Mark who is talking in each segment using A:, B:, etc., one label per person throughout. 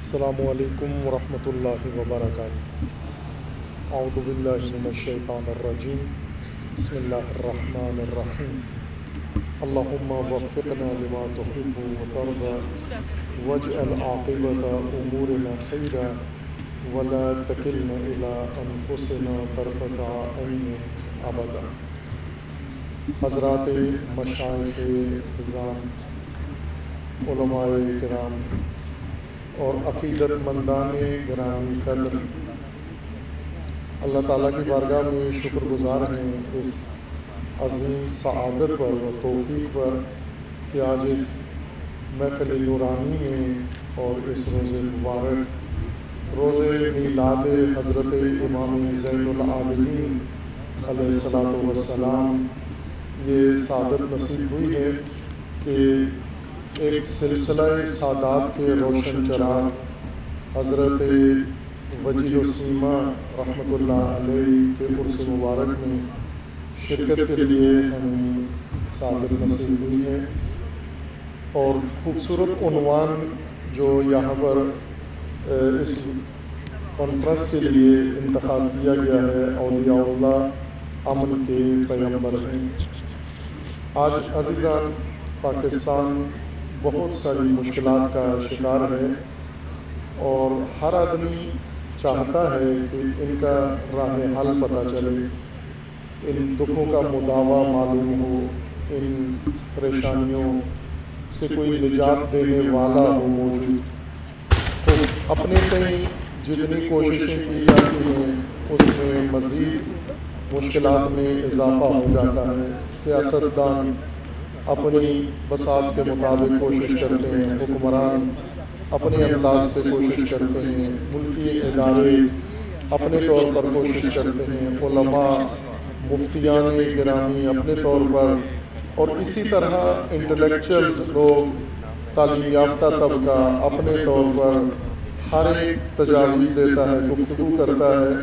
A: السلام علیکم ورحمۃ اللہ وبرکاتہ۔ اعوذ باللہ من الشیطان الرجیم۔ بسم اللہ الرحمن الرحیم۔ اللہم وفقنا لما تحب وترضى واجعل عاقبة امورنا خیرا۔ ولا تکلنا الى انفسنا طرفت عین ابدا۔ حضرات مشائخ نظام علماء کرام اور عقیدت مندان گرامی قدر۔ اللہ تعالیٰ کی بارگاہ میں شکر گزار ہیں اس عظیم سعادت پر و توفیق پر کہ آج اس محفل نورانی میں اور اس روز مبارک روز میلاد حضرت امام زین العابدین علیہ السلاۃ وسلام یہ سعادت نصیب ہوئی ہے کہ ایک سلسلہ سادات کے روشن چراغ، حضرت وجیح السیمہ رحمۃ اللہ علیہ کے عرص مبارک میں شرکت کے لیے ہمیں سعادت نصیب ہوئی ہے۔ اور خوبصورت عنوان جو یہاں پر اس کانفرنس کے لیے انتخاب کیا گیا ہے، اولیاء اللہ امن کے پیمبر ہیں۔ آج عزیزان، پاکستان بہت ساری مشکلات کا شکار ہے اور ہر آدمی چاہتا ہے کہ ان کا راہ حل پتہ چلے، ان دکھوں کا مداوع معلوم ہو، ان پریشانیوں سے کوئی نجات دینے والا ہو موجود۔ تو اپنے کہیں جتنی کوششیں کی جاتی ہیں، اس میں مزید مشکلات میں اضافہ ہو جاتا ہے۔ سیاستدان اپنی بساط کے مطابق کوشش کرتے ہیں، حکمران اپنے انداز سے کوشش کرتے ہیں، ملکی ادارے اپنے طور پر کوشش کرتے ہیں، علماء، مفتیان گرامی اپنے طور پر، اور اسی طرح انٹلیکچوئلز لوگ، تعلیم یافتہ طبقہ اپنے طور پر ہر ایک تجاویز دیتا ہے، گفتگو کرتا ہے،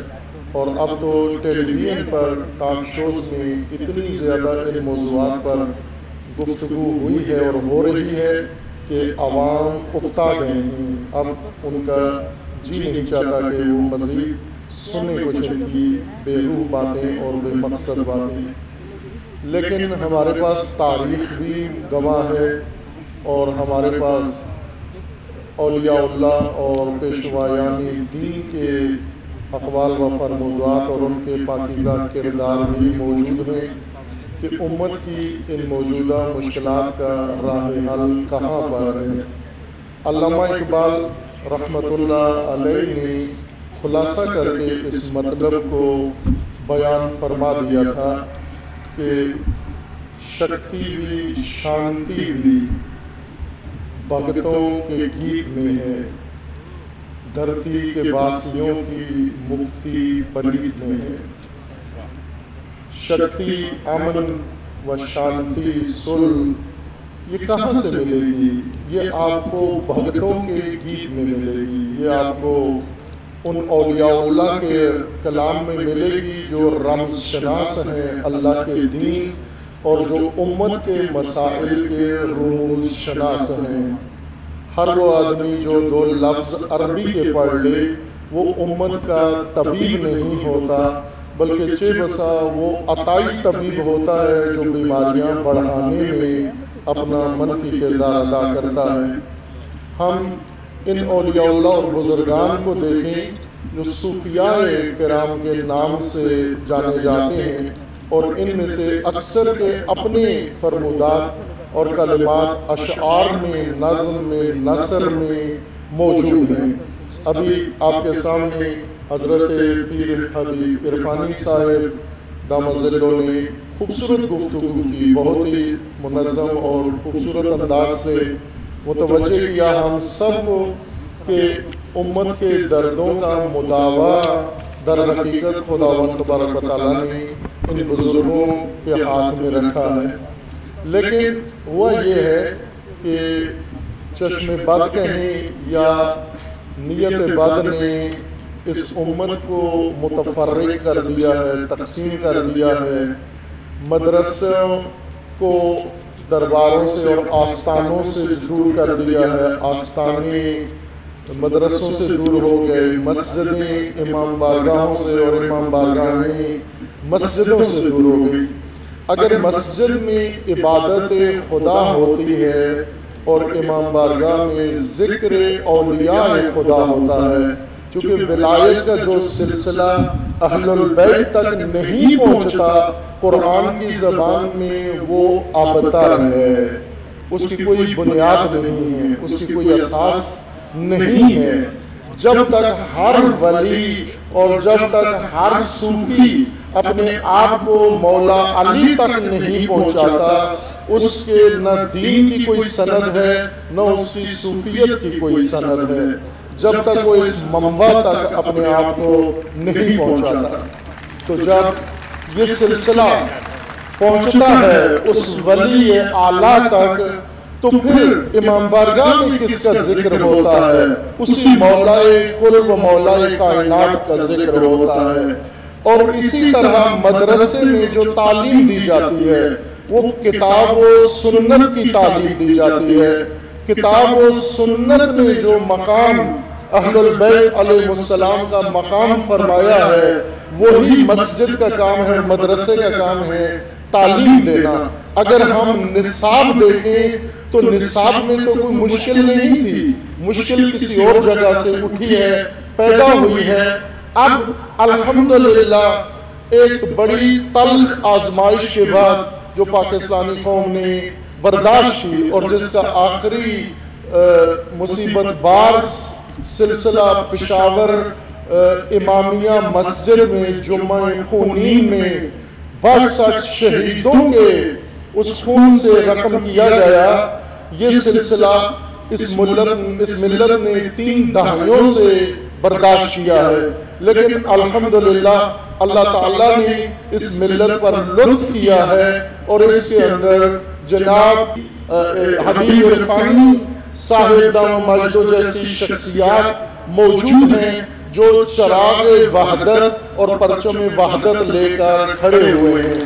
A: اور اب تو ٹیلی ویژن پر ٹاک شوز میں اتنی زیادہ ان موضوعات پر گفتگو ہوئی ہے اور ہو رہی ہے کہ عوام اکتا گئے ہیں۔ اب ان کا جی نہیں چاہتا کہ وہ مزید سننے کچھ ان کی، بے روح باتیں اور بے مقصد باتیں۔ لیکن ہمارے پاس تاریخ بھی گواہ ہے اور ہمارے پاس اولیاء اللہ اور پیشوایانی دین کے اقوال و فرمودات اور ان کے پاکیزہ کردار بھی موجود ہیں۔ کہ امت کی ان موجودہ مشکلات کا راہ حل کہاں پر ہے؟ علامہ اقبال رحمۃ اللہ علیہ نے خلاصہ کر کے اس مطلب کو بیان فرما دیا تھا کہ شکتی بھی، شانتی بھی بھگتوں کے گیت میں ہے۔ دھرتی کے باسیوں کی مکتی پلیت میں ہے۔ شکتی امن و شانتی سل یہ کہاں سے ملے گی؟ یہ آپ کو بھگتوں کے گیت میں ملے گی۔ یہ آپ کو ان اولیاء اللہ کے کلام میں ملے گی جو رمز شناس ہیں اللہ کے دین اور جو امت کے مسائل کے رموز شناس ہیں۔ ہر وہ آدمی جو دو لفظ عربی کے پڑھ لے، وہ امت کا طبیب نہیں ہوتا۔ بلکہ چے بسا وہ عطائی طبیب ہوتا ہے جو بیماریاں بڑھانے میں اپنا منفی کردار ادا کرتا ہے۔ ہم ان اولیاء اللہ اور بزرگان کو دیکھیں جو صوفیاء کرام کے نام سے جانے جاتے ہیں۔ اور ان میں سے اکثر کے اپنے فرمودات اور کلمات اشعار میں نظم میں نثر میں موجود ہیں۔ ابھی آپ کے سامنے حضرت پیر حبیب عرفانی صاحب دامزلوں نے خوبصورت گفتگو کی، بہت ہی منظم اور خوبصورت انداز سے متوجہ کیا ہم سب کو کہ امت کے دردوں کا مداوع در حقیقت خدا و تبارک و تعالیٰ نے ان بزرگوں کے ہاتھ میں رکھا ہے۔ لیکن ہوا یہ ہے کہ چشم بد کہیں یا نیت بد نے اس امت کو متفرق کر دیا ہے، تقسیم کر دیا ہے۔ مدرسوں کو درباروں سے اور آستانوں سے دور کر دیا ہے۔ آستانے مدرسوں سے دور ہو گئے، مسجدیں امام بارگاہوں سے اور امام بارگاہیں مسجدوں سے دور ہو گئی اگر مسجد میں عبادت خدا ہوتی ہے اور امام بارگاہ میں ذکر اولیاء خدا ہوتا ہے چونکہ ولایت کا جو سلسلہ اہل البیت تک نہیں پہنچتا، قرآن کی زبان میں وہ آبتر ہے اس کی کوئی بنیاد نہیں ہے، اس کی کوئی اساس نہیں ہے۔ جب تک ہر ولی اور جب تک ہر صوفی اپنے آپ کو مولا علی تک نہیں پہنچاتا، اس کے نہ دین کی کوئی سند ہے، نہ اس کی صوفیت کی کوئی سند ہے۔ جب تک وہ اس منبع تک اپنے آپ کو نہیں پہنچاتا۔ تو جب یہ سلسلہ پہنچتا ہے اس ولی اعلیٰ تک تو پھر امام بارگاہ میں کس کا ذکر ہوتا ہے؟ اسی مولائے کل و مولائے کائنات کا ذکر ہوتا ہے۔ اور اسی طرح مدرسے میں جو تعلیم دی جاتی ہے وہ کتاب و سنت کی تعلیم دی جاتی ہے۔ کتاب و سنت میں جو مقام اہل البیت علیہ السلام کا مقام فرمایا ہے، وہی مسجد کا کام ہے، مدرسے کا کام ہے، تعلیم دینا۔ اگر ہم نصاب دیکھیں تو نصاب میں تو کوئی مشکل نہیں تھی۔ مشکل کسی اور جگہ سے اٹھی ہے، پیدا ہوئی ہے۔ اب الحمدللہ ایک بڑی تلخ آزمائش کے بعد جو پاکستانی قوم نے برداشت کی اور جس کا آخری مصیبت بارس سلسلہ پشاور امامیہ مسجد میں جمعہ خونین میں بڑھ شہیدوں کے اس خون سے رقم کیا گیا؟ یہ سلسلہ اس ملت اس ملت نے تین دہائیوں سے برداشت کیا ہے۔ لیکن الحمدللہ اللہ تعالیٰ نے اس ملت پر لطف کیا ہے اور اس کے اندر جناب حبیب عرفانی صاحب دام مجدو جیسی شخصیات موجود ہیں جو چراغ وحدت اور پرچم وحدت لے کر کھڑے ہوئے ہیں۔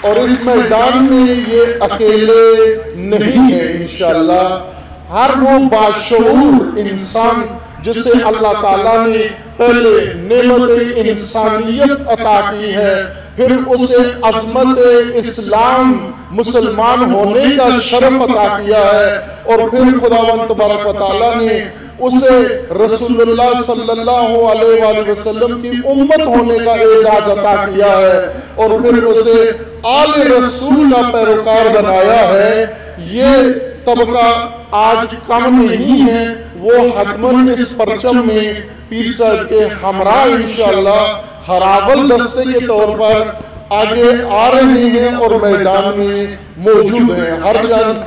A: اور اس میدان میں یہ اکیلے نہیں ہے انشاءاللہ۔ ہر وہ باشعور انسان جسے اللہ تعالیٰ نے پہلے نعمت انسانیت عطا کی ہے پھر اسے عظمت اسلام مسلمان ہونے کا شرف عطا کیا ہے۔ اور پھر خداوند تبارک و تعالیٰ نے اسے رسول اللہ صلی اللہ علیہ وآلہ وسلم کی امت ہونے کا اعزاز عطا کیا ہے۔ اور پھر اسے آل رسول کا پیروکار بنایا ہے۔ یہ طبقہ آج کم نہیں ہے، وہ حتمن اس پرچم میں پیر صاحب کے ہمراہ انشاءاللہ حرابل دستے کے طور پر آگے آ رہے ہیں اور میدان میں موجود ہیں۔ ہر جن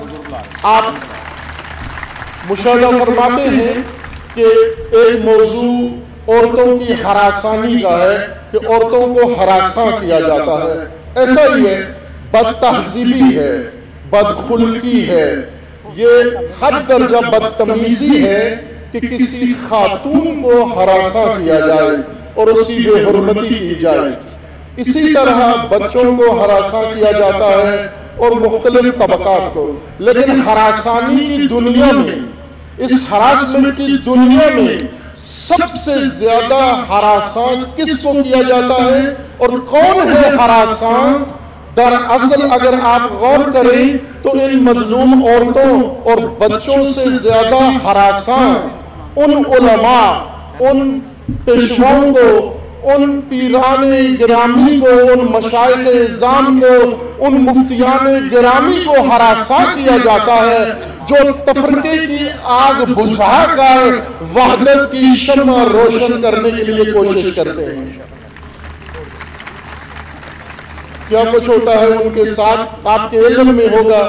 A: آپ مشاہدہ فرماتے ہیں کہ ایک موضوع عورتوں کی حراسانی کا ہے کہ عورتوں کو حراساں کیا جاتا ہے۔ ایسا ہی ہے۔ بد تہذیبی ہے۔ بد خلقی ہے۔ یہ حد درجہ بدتمیزی ہے کہ کسی خاتون کو حراساں کیا جائے۔ اور اس کی بے حرمتی کی جائے۔ اسی طرح بچوں کو حراساں کیا جاتا ہے اور مختلف طبقات کو۔ لیکن حراسانی کی دنیا میں، اس حراسمنٹ کی دنیا میں سب سے زیادہ حراسان کس کو کیا جاتا ہے اور کون ہے حراسان در اصل اگر آپ غور کریں تو ان مظلوم عورتوں اور بچوں سے زیادہ حراسان ان علماء، ان پیشواؤں کو، ان پیران گرامی کو، ان مشاہد ازام کو، ان مفتیان گرامی کو حراسان کیا جاتا ہے، جو تفرقے کی آگ بجھا کر وحدت کی شمع روشن کرنے کے لیے کوشش کرتے ہیں۔ کیا کچھ ہوتا ہے ان کے ساتھ؟ آپ کے علم میں ہوگا،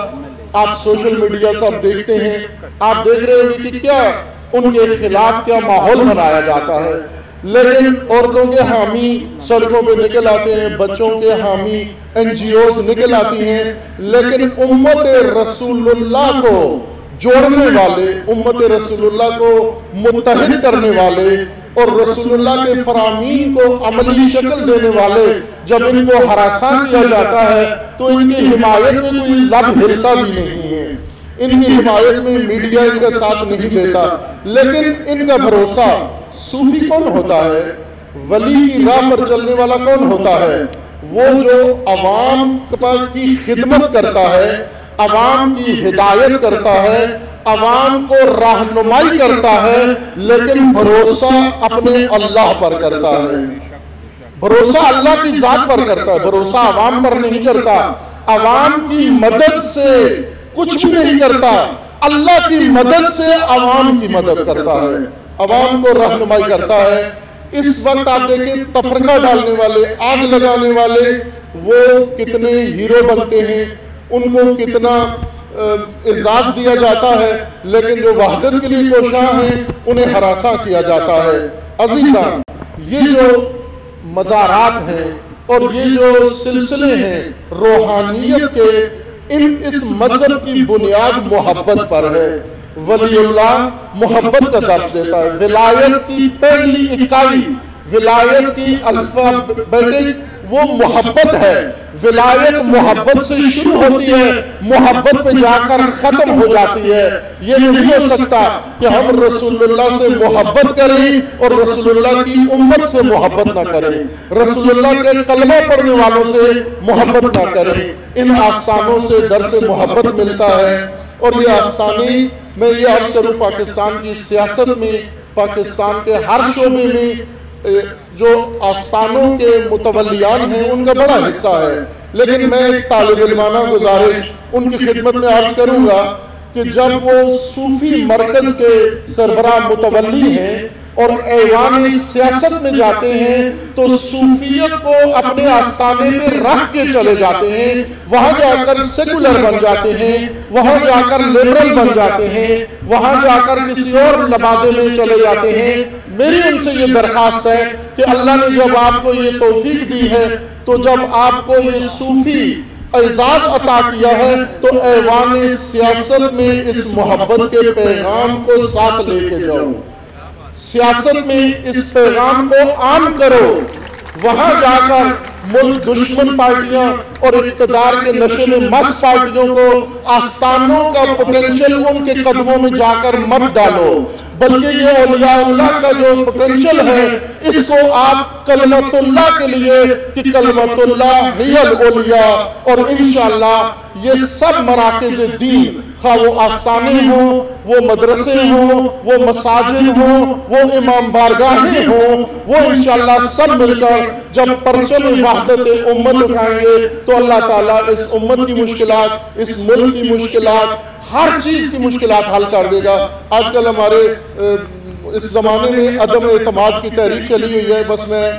A: آپ سوشل میڈیا سے دیکھتے ہیں، آپ دیکھ رہے ہیں کہ کیا ان کے خلاف کیا ماحول بنایا جاتا ہے؟ لیکن عورتوں کے حامی سڑکوں پہ نکل آتے ہیں بچوں کے حامی این جی اوز نکل آتی ہیں۔ لیکن امت رسول اللہ کو جوڑنے والے امت رسول اللہ کو متحد کرنے والے اور رسول اللہ کے فرامین کو عملی شکل دینے والے جب ان کو حراسان کیا جاتا ہے تو ان کی حمایت میں کوئی لب ہلتا بھی نہیں ہے۔ ان کی حمایت میں میڈیا ان کا ساتھ نہیں دیتا، لیکن ان کا بھروسہ صوفی کون ہوتا ہے؟ ولی کی راہ پر چلنے والا کون ہوتا ہے؟ وہ جو عوام کی خدمت کرتا ہے، عوام کی ہدایت کرتا ہے، عوام کو رہنمائی کرتا ہے، لیکن بھروسہ اپنے اللہ پر کرتا ہے۔ بھروسہ اللہ کی ذات پر کرتا ہے، بھروسہ عوام پر نہیں کرتا۔ عوام کی مدد سے کچھ بھی نہیں کرتا۔ اللہ کی مدد سے عوام کی مدد کرتا ہے۔ عوام کو رہنمائی کرتا ہے۔ اس وقت آپ دیکھیں تفرقہ ڈالنے والے، آگ لگانے والے، وہ کتنے ہیرو بنتے ہیں۔ ان کو کتنا اعزاز دیا جاتا ہے۔ لیکن جو وحدت کے لیے کوشاں ہیں، انہیں ہراساں کیا جاتا ہے۔ عزیزان یہ جو مزارات ہیں اور یہ جو سلسلے ہیں، روحانیت کے ان اس مذہب کی بنیاد محبت پر ہے۔ ولی اللہ محبت کا درس دیتا ہے۔ ولایت کی پہلی اکائی۔ ولایت کی الفابیٹک وہ محبت ہے۔ ولایت محبت سے شروع ہوتی ہے۔ محبت پہ جا کر ختم ہو جاتی ہے۔ یہ نہیں ہو سکتا کہ ہم رسول اللہ سے محبت کریں اور رسول اللہ کی امت سے محبت نہ کریں۔ رسول اللہ کے کلمہ پڑھنے والوں سے محبت نہ کریں۔ ان آستانوں سے در سے محبت ملتا ہے۔ اور یہ آستانی میں یہ عرض کروں پاکستان کی سیاست میں، پاکستان کے ہر شعبے میں جو آستانوں کے متولیان ہیں، ان کا بڑا حصہ ہے۔ لیکن میں ایک طالب علمانہ گزارش ان کی خدمت میں عرض کروں گا کہ جب وہ صوفی مرکز کے سربراہ متولی ہیں اور ایوان سیاست میں جاتے ہیں تو صوفیت کو اپنے آستانے میں رکھ کے چلے جاتے ہیں، وہاں جا کر سیکولر بن جاتے ہیں، وہاں جا کر لیبرل بن جاتے ہیں، وہاں جا کر کسی اور لبادے میں چلے جاتے ہیں۔ میری ان سے یہ درخواست ہے کہ اللہ نے جب آپ کو یہ توفیق دی ہے، تو جب آپ کو یہ صوفی اعزاز عطا کیا ہے، تو ایوان سیاست میں اس محبت کے پیغام کو ساتھ لے کے جاؤ۔ سیاست میں اس پیغام کو عام کرو۔ وہاں جا کر ملک دشمن پارٹیاں اور اقتدار کے نشے میں مس پارٹیوں کو آستانوں کا پوٹنشل ان کے قدموں میں جا کر مت ڈالو۔ بلکہ یہ اولیاء اللہ کا جو پوٹنشل ہے، اس کو آپ کلمت اللہ کے لیے کہ کلمت اللہ ہی الاولیاء اور انشاءاللہ یہ سب مراکز دین خواہ وہ آستانے ہوں وہ مدرسے ہوں وہ مساجد ہوں وہ امام بارگاہیں ہوں وہ انشاءاللہ سب مل کر جب پرچم وحدت امت اٹھائیں گے تو اللہ تعالیٰ اس امت کی مشکلات اس ملک کی مشکلات ہر چیز کی مشکلات حل کر دے گا۔ آج کل ہمارے اس زمانے میں عدم اعتماد کی تحریک چلی ہوئی ہے، بس میں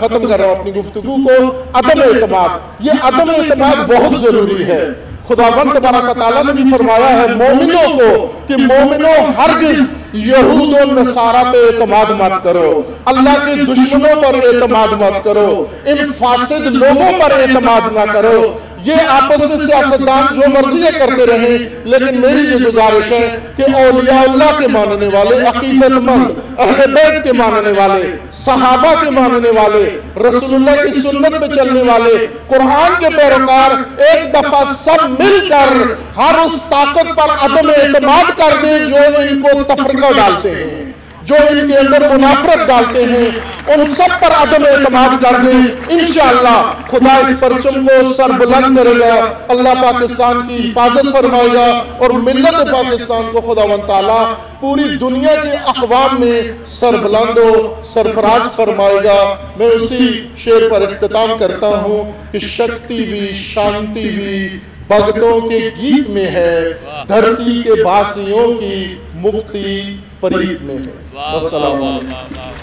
A: ختم کر رہا ہوں اپنی گفتگو کو۔ عدم اعتماد، یہ عدم اعتماد بہت ضروری ہے۔ خداوند تبارک تعالیٰ نے بھی فرمایا ہے مومنوں کو کہ مومنوں ہرگز یہود و نصارہ پہ اعتماد مت کرو۔ اللہ کے دشمنوں پر اعتماد مت کرو۔ ان فاسد لوگوں پر اعتماد نہ کرو۔ یہ آپس میں سیاستدان جو مرضی کرتے رہیں لیکن میری یہ گزارش ہے کہ اولیاء اللہ کے ماننے والے عقیدت مند اہل بیت کے ماننے والے صحابہ کے ماننے والے رسول اللہ کی سنت پہ چلنے والے قرآن کے پیروکار ایک دفعہ سب مل کر ہر اس طاقت پر عدم اعتماد کر دیں جو ان کو تفرقہ ڈالتے ہیں۔ جو ان کے اندر منافرت ڈالتے ہیں، ان سب پر عدم اعتماد کر دیں انشاءاللہ، خدا اس پرچم کو سر بلند کرے گا۔ اللہ پاکستان کی حفاظت فرمائے گا اور ملت پاکستان کو خدا و تعالیٰ پوری دنیا کے اقوام میں سر بلند و سرفراز فرمائے گا۔ میں اسی شعر پر اختتام کرتا ہوں کہ شکتی بھی، شانتی بھی بغتوں کے گیت میں ہے۔ دھرتی کے باسیوں کی مکتی پریت میں ہے۔ والسلام علیکم۔